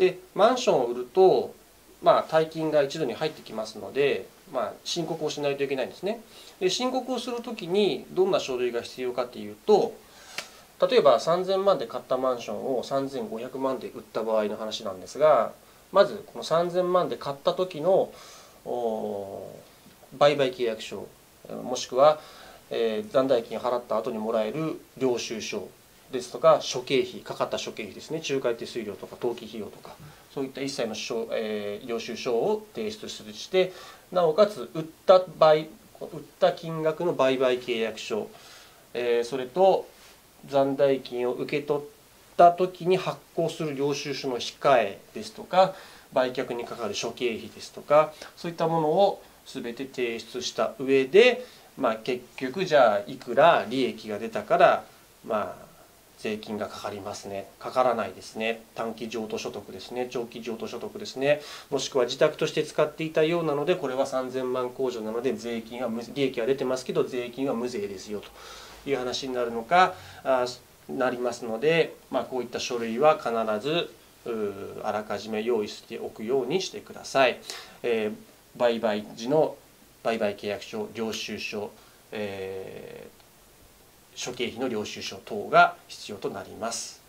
でマンションを売ると、まあ、大金が一度に入ってきますので、まあ、申告をしないといけないんですね。で申告をする時にどんな書類が必要かっていうと例えば3000万で買ったマンションを3500万で売った場合の話なんですがまずこの3000万で買った時の売買契約書もしくは、え、残代金払った後にもらえる領収書ですとか諸経費かかった諸経費ですね。仲介手数料とか登記費用とかそういった一切の、えー、領収書を提出するしてなおかつ売った場合売った金額の売買契約書、えー、それと残代金を受け取った時に発行する領収書の控えですとか売却にかかる諸経費ですとかそういったものを全て提出した上で、まあ、結局じゃあいくら利益が出たからまあ税金がかかりますね。かからないですね。短期譲渡所得ですね。長期譲渡所得ですね。もしくは自宅として使っていたようなのでこれは3000万控除なので税金は利益は出てますけど税金は無税ですよという話になるのかあなりますので、まあ、こういった書類は必ずあらかじめ用意しておくようにしてください。えー、売買時の売買契約書領収書、えー諸経費の領収書等が必要となります。